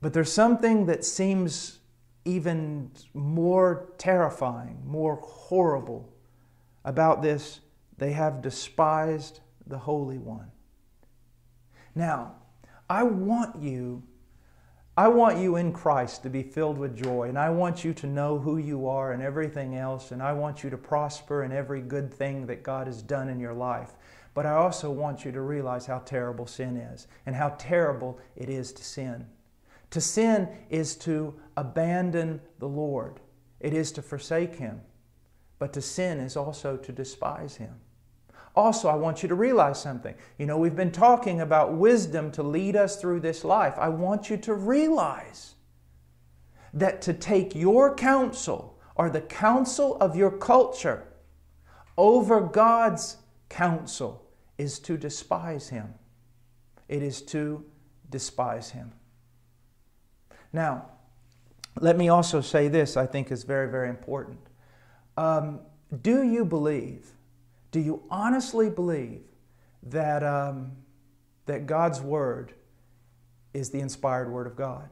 But there's something that seems even more terrifying, more horrible about this. They have despised the Holy One. Now, I want you I want you in Christ to be filled with joy, and I want you to know who you are and everything else, and I want you to prosper in every good thing that God has done in your life. But I also want you to realize how terrible sin is and how terrible it is to sin. To sin is to abandon the Lord, it is to forsake Him. But to sin is also to despise Him. Also, I want you to realize something. You know, we've been talking about wisdom to lead us through this life. I want you to realize that to take your counsel or the counsel of your culture over God's counsel is to despise Him. It is to despise Him. Now, let me also say this I think is very, very important. Um, do you believe do you honestly believe that, um, that God's Word is the inspired Word of God?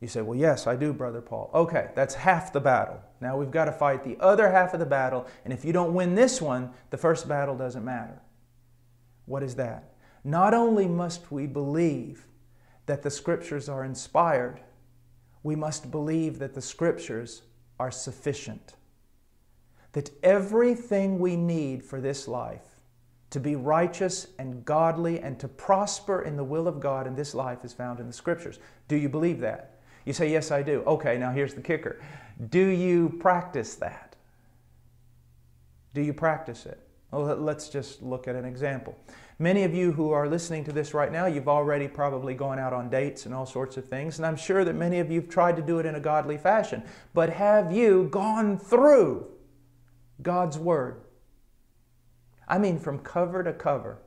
You say, Well, yes, I do, Brother Paul. Okay, that's half the battle. Now we've got to fight the other half of the battle, and if you don't win this one, the first battle doesn't matter. What is that? Not only must we believe that the Scriptures are inspired, we must believe that the Scriptures are sufficient that everything we need for this life to be righteous and godly and to prosper in the will of God in this life is found in the Scriptures. Do you believe that? You say, Yes, I do. Okay, now here's the kicker. Do you practice that? Do you practice it? Well, let's just look at an example. Many of you who are listening to this right now, you've already probably gone out on dates and all sorts of things, and I'm sure that many of you have tried to do it in a godly fashion. But have you gone through God's Word. I mean, from cover to cover,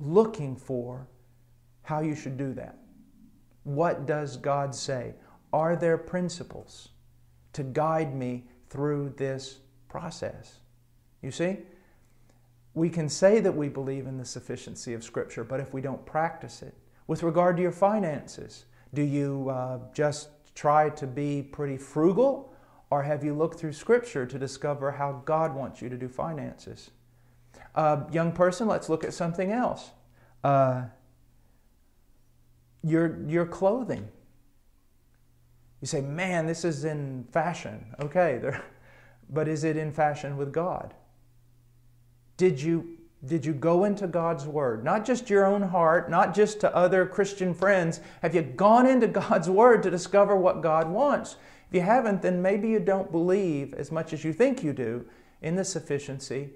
looking for how you should do that. What does God say? Are there principles to guide me through this process? You see? We can say that we believe in the sufficiency of Scripture, but if we don't practice it, with regard to your finances, do you uh, just try to be pretty frugal or have you looked through Scripture to discover how God wants you to do finances? Uh, young person, let's look at something else. Uh, your, your clothing. You say, man, this is in fashion. Okay, but is it in fashion with God? Did you, did you go into God's Word? Not just your own heart, not just to other Christian friends. Have you gone into God's Word to discover what God wants? If you haven't, then maybe you don't believe as much as you think you do in the sufficiency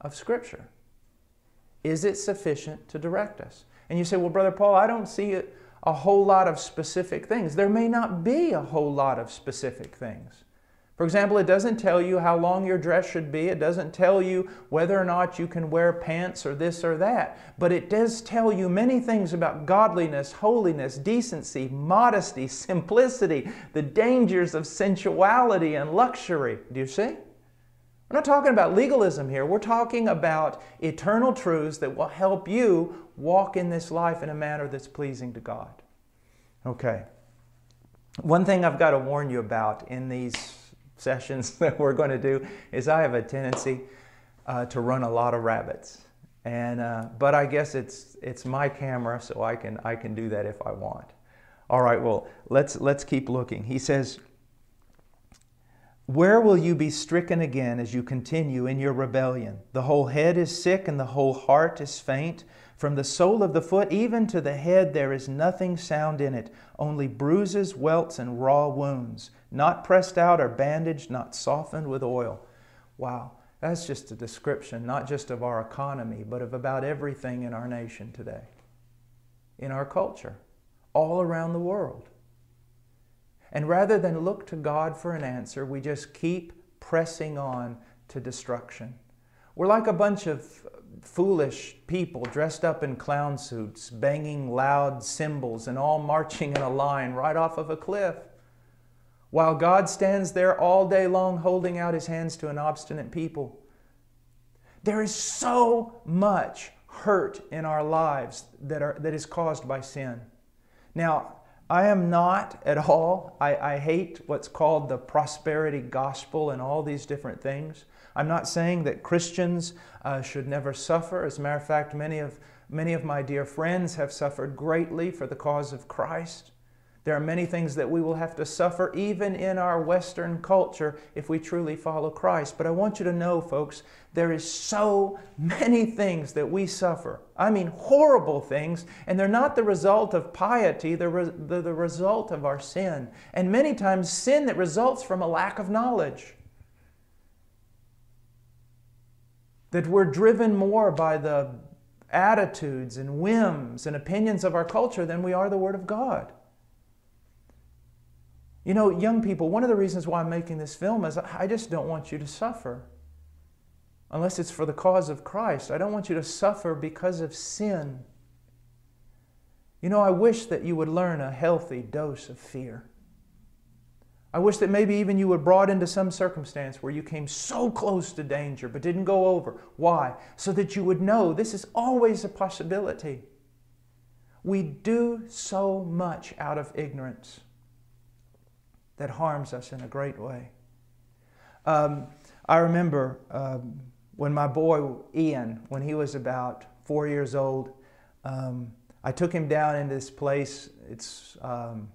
of Scripture. Is it sufficient to direct us? And you say, well, Brother Paul, I don't see a whole lot of specific things. There may not be a whole lot of specific things. For example, it doesn't tell you how long your dress should be. It doesn't tell you whether or not you can wear pants or this or that. But it does tell you many things about godliness, holiness, decency, modesty, simplicity, the dangers of sensuality and luxury. Do you see? We're not talking about legalism here. We're talking about eternal truths that will help you walk in this life in a manner that's pleasing to God. Okay. One thing I've got to warn you about in these sessions that we're going to do is I have a tendency uh, to run a lot of rabbits. And, uh, but I guess it's, it's my camera, so I can, I can do that if I want. All right, well, let's, let's keep looking. He says, Where will you be stricken again as you continue in your rebellion? The whole head is sick and the whole heart is faint. From the sole of the foot even to the head, there is nothing sound in it, only bruises, welts, and raw wounds, not pressed out or bandaged, not softened with oil. Wow, that's just a description, not just of our economy, but of about everything in our nation today, in our culture, all around the world. And rather than look to God for an answer, we just keep pressing on to destruction. We're like a bunch of foolish people dressed up in clown suits, banging loud cymbals, and all marching in a line right off of a cliff. While God stands there all day long holding out his hands to an obstinate people. There is so much hurt in our lives that, are, that is caused by sin. Now, I am not at all. I, I hate what's called the prosperity gospel and all these different things. I'm not saying that Christians uh, should never suffer. As a matter of fact, many of, many of my dear friends have suffered greatly for the cause of Christ. There are many things that we will have to suffer even in our Western culture if we truly follow Christ. But I want you to know, folks, there is so many things that we suffer. I mean, horrible things, and they're not the result of piety, they're, re- they're the result of our sin. And many times, sin that results from a lack of knowledge. That we're driven more by the attitudes and whims and opinions of our culture than we are the Word of God. You know, young people, one of the reasons why I'm making this film is I just don't want you to suffer. Unless it's for the cause of Christ. I don't want you to suffer because of sin. You know, I wish that you would learn a healthy dose of fear. I wish that maybe even you were brought into some circumstance where you came so close to danger but didn't go over. Why? So that you would know this is always a possibility. We do so much out of ignorance that harms us in a great way. Um, I remember um, when my boy Ian, when he was about four years old, um, I took him down into this place. It's um,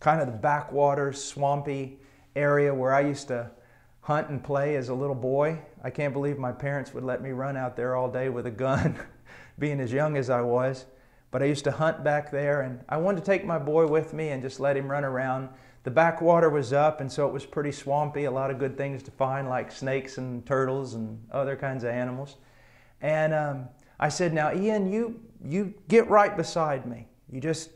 kind of the backwaters, swampy area where I used to hunt and play as a little boy. I can't believe my parents would let me run out there all day with a gun, being as young as I was. But I used to hunt back there, and I wanted to take my boy with me and just let him run around the backwater was up, and so it was pretty swampy. A lot of good things to find, like snakes and turtles and other kinds of animals. And um, I said, "Now, Ian, you you get right beside me. You just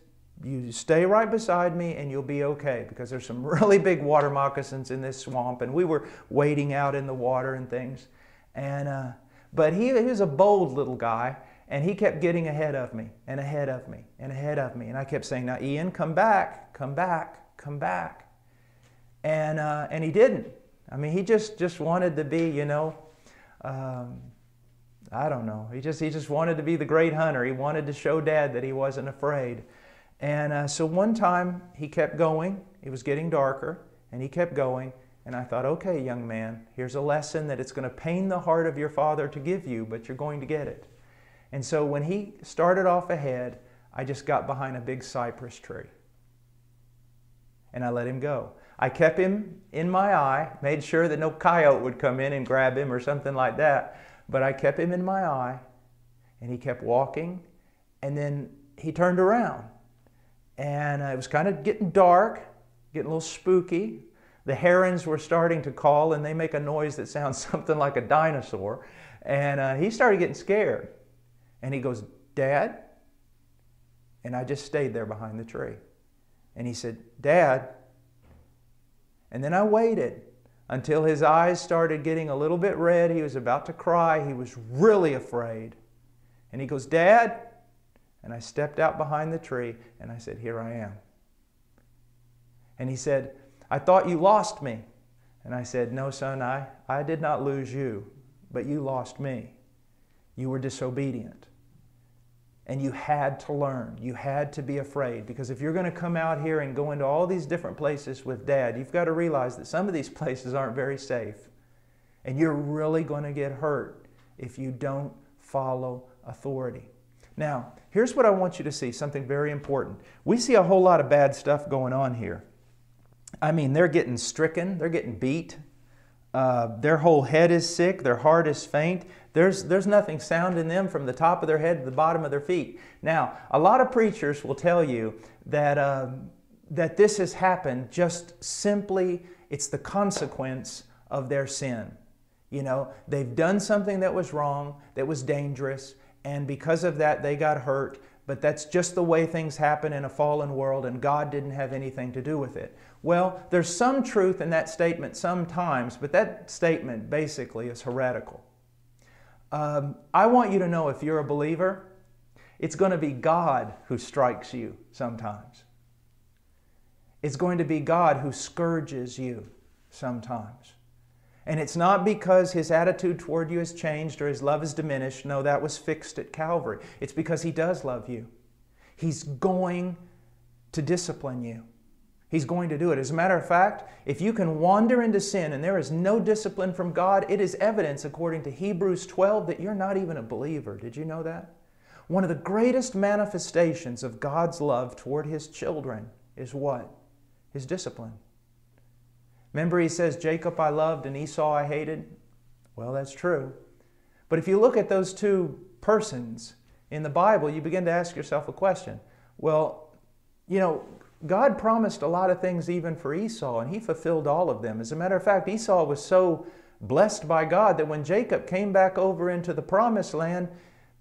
you stay right beside me, and you'll be okay because there's some really big water moccasins in this swamp, and we were wading out in the water and things. And uh, but he, he was a bold little guy." And he kept getting ahead of me and ahead of me and ahead of me. And I kept saying, Now, Ian, come back, come back come back. And, uh, and he didn't. I mean, he just, just wanted to be, you know, um, I don't know. He just, he just wanted to be the great hunter. He wanted to show dad that he wasn't afraid. And uh, so one time he kept going. It was getting darker, and he kept going. And I thought, okay, young man, here's a lesson that it's going to pain the heart of your father to give you, but you're going to get it. And so when he started off ahead, I just got behind a big cypress tree and I let him go. I kept him in my eye, made sure that no coyote would come in and grab him or something like that. But I kept him in my eye, and he kept walking, and then he turned around. And it was kind of getting dark, getting a little spooky. The herons were starting to call, and they make a noise that sounds something like a dinosaur. And uh, he started getting scared. And he goes, Dad? And I just stayed there behind the tree. And he said, Dad. And then I waited until his eyes started getting a little bit red. He was about to cry. He was really afraid. And he goes, Dad. And I stepped out behind the tree and I said, Here I am. And he said, I thought you lost me. And I said, No, son, I, I did not lose you, but you lost me. You were disobedient. And you had to learn. You had to be afraid. Because if you're going to come out here and go into all these different places with dad, you've got to realize that some of these places aren't very safe. And you're really going to get hurt if you don't follow authority. Now, here's what I want you to see something very important. We see a whole lot of bad stuff going on here. I mean, they're getting stricken, they're getting beat, uh, their whole head is sick, their heart is faint. There's, there's nothing sound in them from the top of their head to the bottom of their feet. Now, a lot of preachers will tell you that, uh, that this has happened just simply, it's the consequence of their sin. You know, they've done something that was wrong, that was dangerous, and because of that, they got hurt. But that's just the way things happen in a fallen world, and God didn't have anything to do with it. Well, there's some truth in that statement sometimes, but that statement basically is heretical. Um, I want you to know if you're a believer, it's going to be God who strikes you sometimes. It's going to be God who scourges you sometimes. And it's not because his attitude toward you has changed or his love has diminished. No, that was fixed at Calvary. It's because he does love you. He's going to discipline you. He's going to do it. As a matter of fact, if you can wander into sin and there is no discipline from God, it is evidence, according to Hebrews 12, that you're not even a believer. Did you know that? One of the greatest manifestations of God's love toward His children is what? His discipline. Remember, He says, Jacob I loved and Esau I hated? Well, that's true. But if you look at those two persons in the Bible, you begin to ask yourself a question. Well, you know, God promised a lot of things even for Esau, and he fulfilled all of them. As a matter of fact, Esau was so blessed by God that when Jacob came back over into the promised land,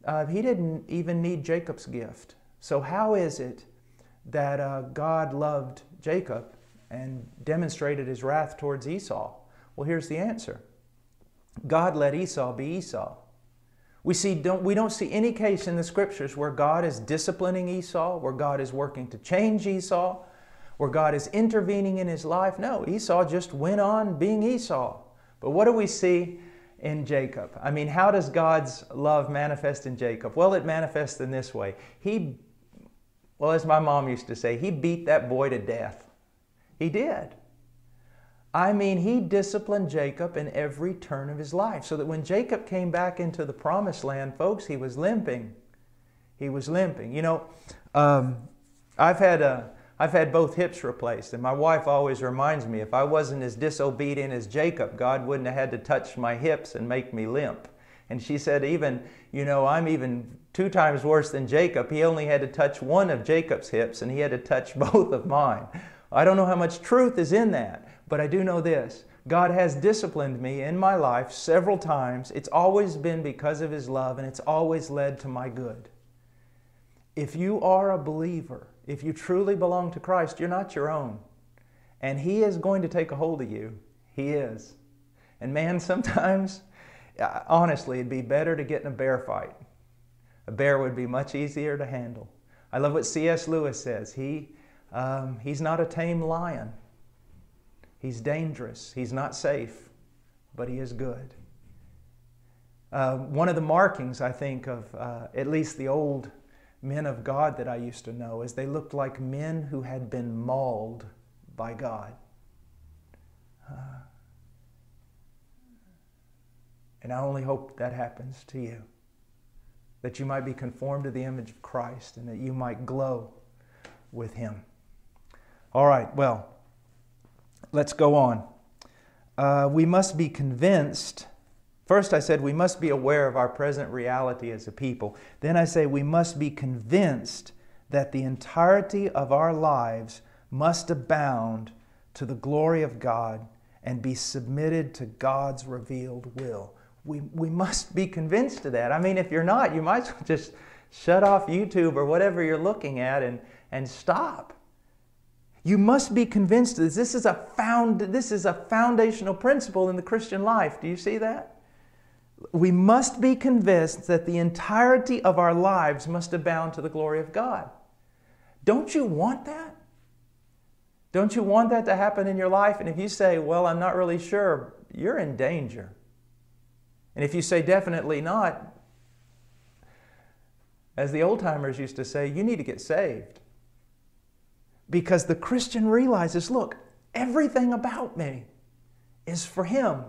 uh, he didn't even need Jacob's gift. So, how is it that uh, God loved Jacob and demonstrated his wrath towards Esau? Well, here's the answer God let Esau be Esau. We, see, don't, we don't see any case in the scriptures where God is disciplining Esau, where God is working to change Esau, where God is intervening in his life. No, Esau just went on being Esau. But what do we see in Jacob? I mean, how does God's love manifest in Jacob? Well, it manifests in this way. He, well, as my mom used to say, he beat that boy to death. He did. I mean, he disciplined Jacob in every turn of his life. So that when Jacob came back into the promised land, folks, he was limping. He was limping. You know, um, I've had a. I've had both hips replaced, and my wife always reminds me if I wasn't as disobedient as Jacob, God wouldn't have had to touch my hips and make me limp. And she said, even, you know, I'm even two times worse than Jacob. He only had to touch one of Jacob's hips, and he had to touch both of mine. I don't know how much truth is in that, but I do know this God has disciplined me in my life several times. It's always been because of His love, and it's always led to my good. If you are a believer, if you truly belong to Christ, you're not your own. And He is going to take a hold of you. He is. And man, sometimes, honestly, it'd be better to get in a bear fight. A bear would be much easier to handle. I love what C.S. Lewis says. He, um, he's not a tame lion. He's dangerous. He's not safe, but he is good. Uh, one of the markings, I think, of uh, at least the old men of God that I used to know is they looked like men who had been mauled by God. Uh, and I only hope that happens to you. That you might be conformed to the image of Christ and that you might glow with Him. All right, well, Let's go on. Uh, we must be convinced. First, I said we must be aware of our present reality as a people. Then I say we must be convinced that the entirety of our lives must abound to the glory of God and be submitted to God's revealed will. We, we must be convinced of that. I mean, if you're not, you might as well just shut off YouTube or whatever you're looking at and, and stop. You must be convinced that this is a found this is a foundational principle in the Christian life. Do you see that? We must be convinced that the entirety of our lives must abound to the glory of God. Don't you want that? Don't you want that to happen in your life? And if you say, Well, I'm not really sure, you're in danger. And if you say, Definitely not, as the old timers used to say, you need to get saved. Because the Christian realizes look, everything about me is for Him.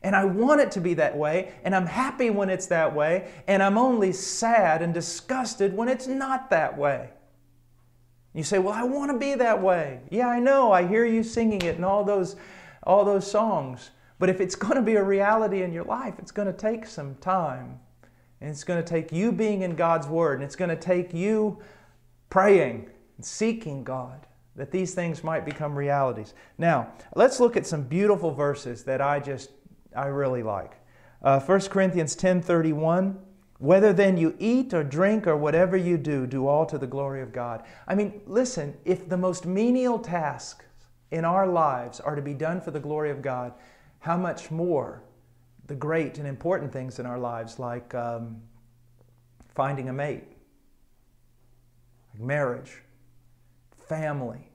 And I want it to be that way, and I'm happy when it's that way, and I'm only sad and disgusted when it's not that way. You say, Well, I want to be that way. Yeah, I know. I hear you singing it in all those, all those songs. But if it's going to be a reality in your life, it's going to take some time. And it's going to take you being in God's Word, and it's going to take you praying seeking God that these things might become realities. Now, let's look at some beautiful verses that I just I really like. Uh, 1 Corinthians 10:31 whether then you eat or drink or whatever you do, do all to the glory of God. I mean, listen, if the most menial tasks in our lives are to be done for the glory of God, how much more the great and important things in our lives, like um, finding a mate, like marriage, family,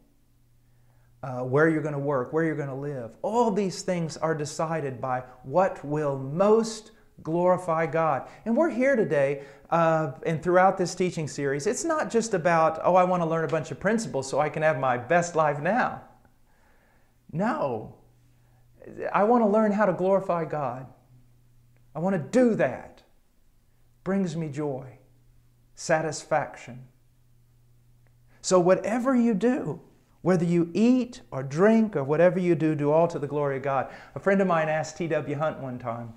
uh, where you're going to work, where you're going to live. All these things are decided by what will most glorify God. And we're here today uh, and throughout this teaching series. It's not just about, oh, I want to learn a bunch of principles so I can have my best life now. No. I want to learn how to glorify God. I want to do that. Brings me joy, satisfaction. So, whatever you do, whether you eat or drink or whatever you do, do all to the glory of God. A friend of mine asked T.W. Hunt one time,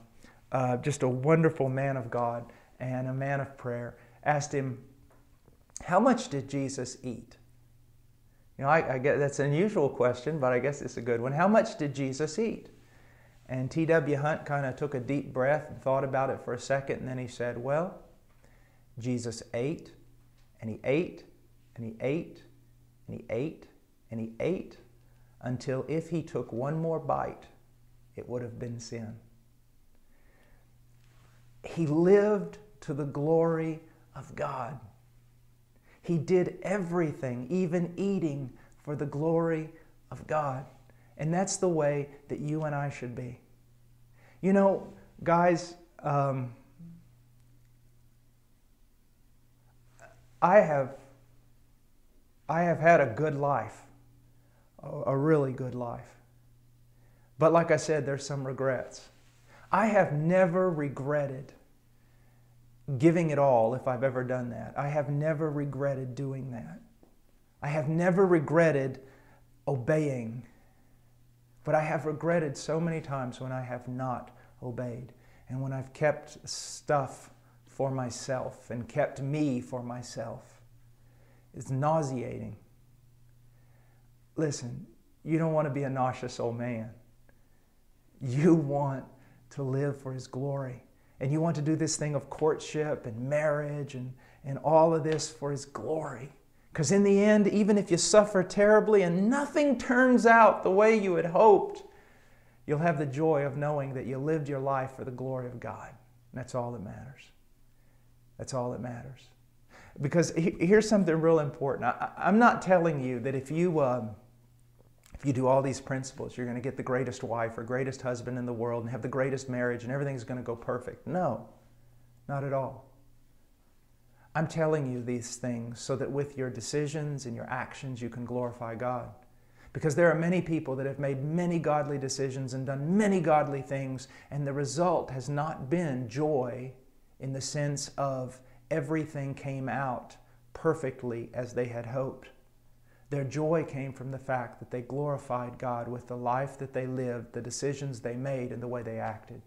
uh, just a wonderful man of God and a man of prayer, asked him, How much did Jesus eat? You know, I, I guess that's an unusual question, but I guess it's a good one. How much did Jesus eat? And T.W. Hunt kind of took a deep breath and thought about it for a second, and then he said, Well, Jesus ate, and he ate, and he ate, and he ate, and he ate until if he took one more bite, it would have been sin. He lived to the glory of God. He did everything, even eating, for the glory of God. And that's the way that you and I should be. You know, guys, um, I have I have had a good life, a really good life. But like I said, there's some regrets. I have never regretted giving it all if I've ever done that. I have never regretted doing that. I have never regretted obeying. But I have regretted so many times when I have not obeyed and when I've kept stuff for myself and kept me for myself. It's nauseating. Listen, you don't want to be a nauseous old man. You want to live for His glory. And you want to do this thing of courtship and marriage and, and all of this for His glory. Because in the end, even if you suffer terribly and nothing turns out the way you had hoped, you'll have the joy of knowing that you lived your life for the glory of God. And that's all that matters. That's all that matters. Because here's something real important. I, am not telling you that if you, um, if you do all these principles, you're going to get the greatest wife or greatest husband in the world and have the greatest marriage and everything's going to go perfect. No, not at all. I'm telling you these things so that with your decisions and your actions, you can glorify God. Because there are many people that have made many godly decisions and done many godly things, and the result has not been joy in the sense of everything came out perfectly as they had hoped. Their joy came from the fact that they glorified God with the life that they lived, the decisions they made, and the way they acted.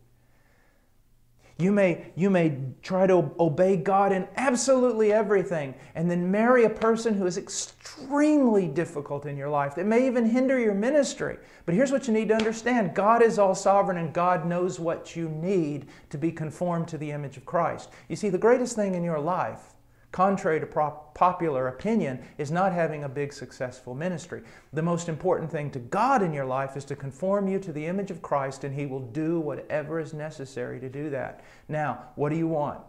You may, you may try to obey God in absolutely everything and then marry a person who is extremely difficult in your life that may even hinder your ministry. But here's what you need to understand God is all sovereign and God knows what you need to be conformed to the image of Christ. You see, the greatest thing in your life contrary to popular opinion, is not having a big successful ministry. The most important thing to God in your life is to conform you to the image of Christ, and He will do whatever is necessary to do that. Now, what do you want?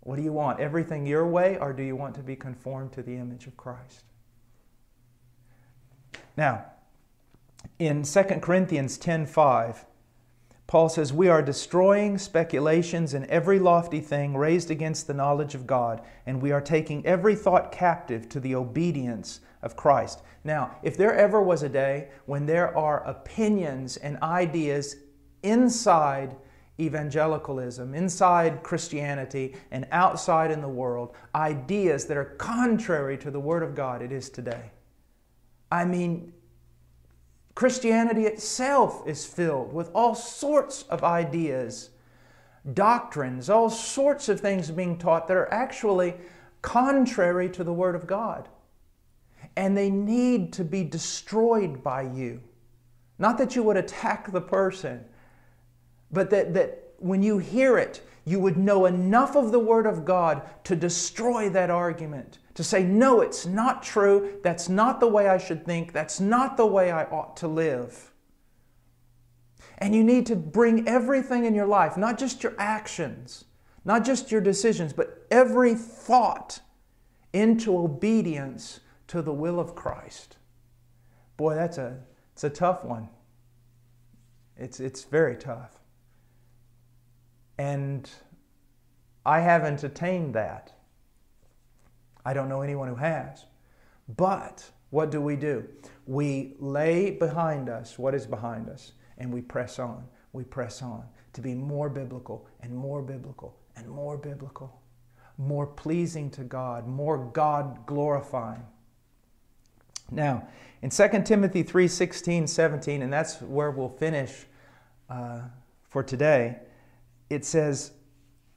What do you want? Everything your way, or do you want to be conformed to the image of Christ? Now, in 2 Corinthians 10 5, Paul says, We are destroying speculations and every lofty thing raised against the knowledge of God, and we are taking every thought captive to the obedience of Christ. Now, if there ever was a day when there are opinions and ideas inside evangelicalism, inside Christianity, and outside in the world, ideas that are contrary to the Word of God, it is today. I mean, Christianity itself is filled with all sorts of ideas, doctrines, all sorts of things being taught that are actually contrary to the Word of God. And they need to be destroyed by you. Not that you would attack the person, but that, that when you hear it, you would know enough of the Word of God to destroy that argument, to say, no, it's not true. That's not the way I should think. That's not the way I ought to live. And you need to bring everything in your life, not just your actions, not just your decisions, but every thought into obedience to the will of Christ. Boy, that's a, it's a tough one. It's, it's very tough. And I haven't attained that. I don't know anyone who has. But what do we do? We lay behind us what is behind us and we press on. We press on to be more biblical and more biblical and more biblical, more pleasing to God, more God glorifying. Now, in 2 Timothy 3 16, 17, and that's where we'll finish uh, for today, it says,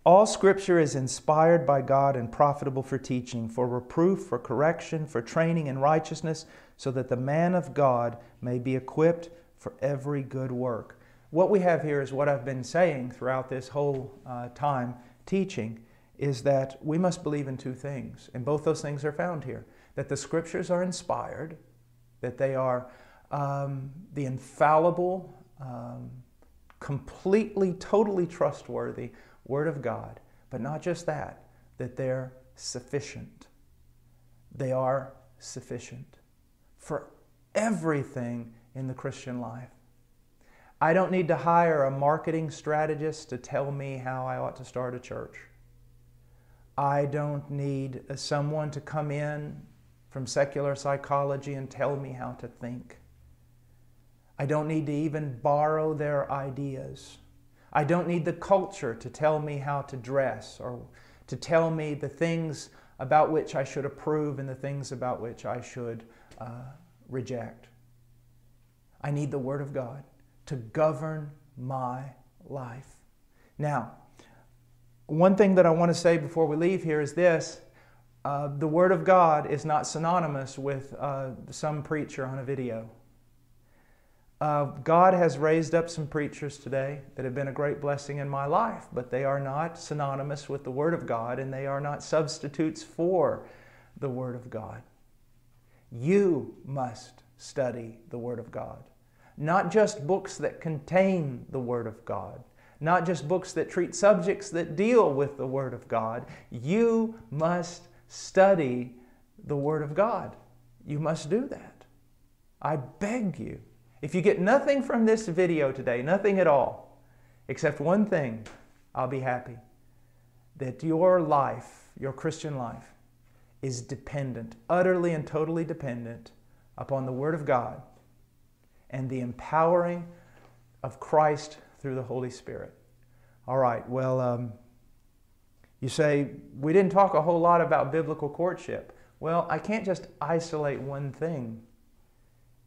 all scripture is inspired by God and profitable for teaching, for reproof, for correction, for training in righteousness, so that the man of God may be equipped for every good work. What we have here is what I've been saying throughout this whole uh, time teaching is that we must believe in two things, and both those things are found here that the scriptures are inspired, that they are um, the infallible, um, completely, totally trustworthy Word of God. But not just that, that they're sufficient. They are sufficient for everything in the Christian life. I don't need to hire a marketing strategist to tell me how I ought to start a church. I don't need someone to come in from secular psychology and tell me how to think. I don't need to even borrow their ideas. I don't need the culture to tell me how to dress or to tell me the things about which I should approve and the things about which I should uh, reject. I need the Word of God to govern my life. Now, one thing that I want to say before we leave here is this uh, the Word of God is not synonymous with uh, some preacher on a video. Uh, God has raised up some preachers today that have been a great blessing in my life, but they are not synonymous with the Word of God and they are not substitutes for the Word of God. You must study the Word of God. Not just books that contain the Word of God, not just books that treat subjects that deal with the Word of God. You must study the Word of God. You must do that. I beg you. If you get nothing from this video today, nothing at all, except one thing, I'll be happy. That your life, your Christian life, is dependent, utterly and totally dependent upon the Word of God and the empowering of Christ through the Holy Spirit. All right, well, um, you say, we didn't talk a whole lot about biblical courtship. Well, I can't just isolate one thing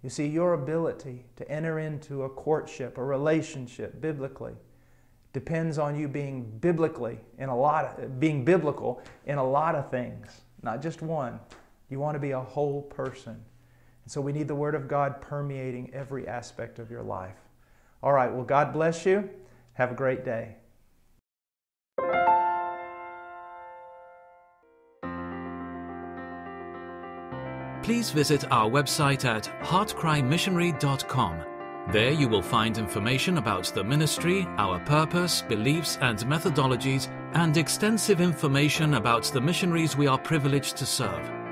you see, your ability to enter into a courtship, a relationship biblically, depends on you being biblically in a lot of, being biblical in a lot of things, not just one. You want to be a whole person. And so we need the Word of God permeating every aspect of your life. All right, well, God bless you. Have a great day. Please visit our website at heartcrymissionary.com. There you will find information about the ministry, our purpose, beliefs, and methodologies, and extensive information about the missionaries we are privileged to serve.